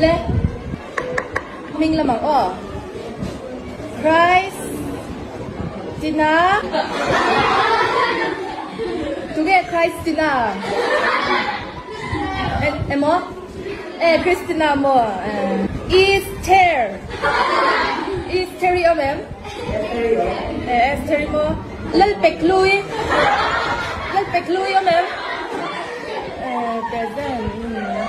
le Minh là mảng ở Christ Tina 두개 크라이스티나 에, 에 뭐? 에 크리스티나 뭐 에. 이스텔 이스테리오 맴 에 에스테리 뭐 랄백 루이 랄백 루이 맴에 베젠